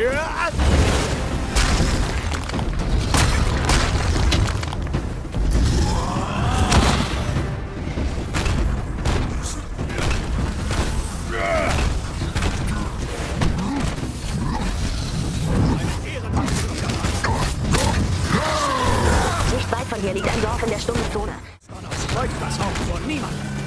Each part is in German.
Nicht weit von hier liegt ein Dorf in der stummen Zone. Leucht das Haupt von niemandem.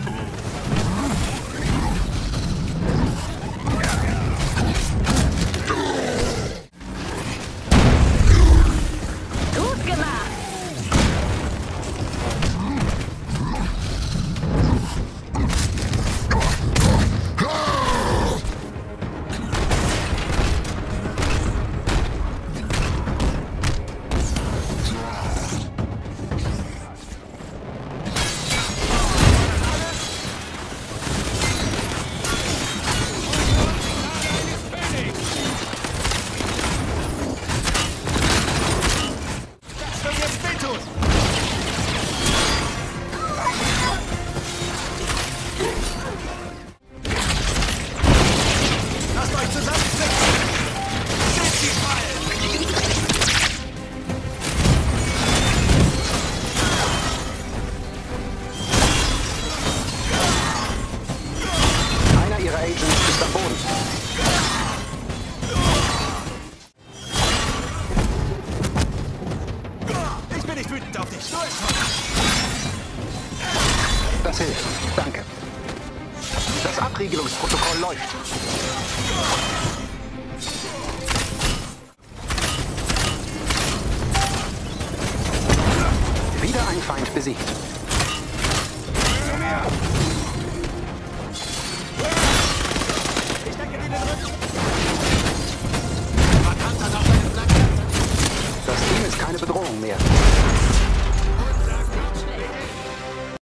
nicht wütend auf dich. Das hilft. Danke. Das Abriegelungsprotokoll läuft. Wieder ein Feind besiegt. Ich denke, den Das Team ist keine Bedrohung mehr.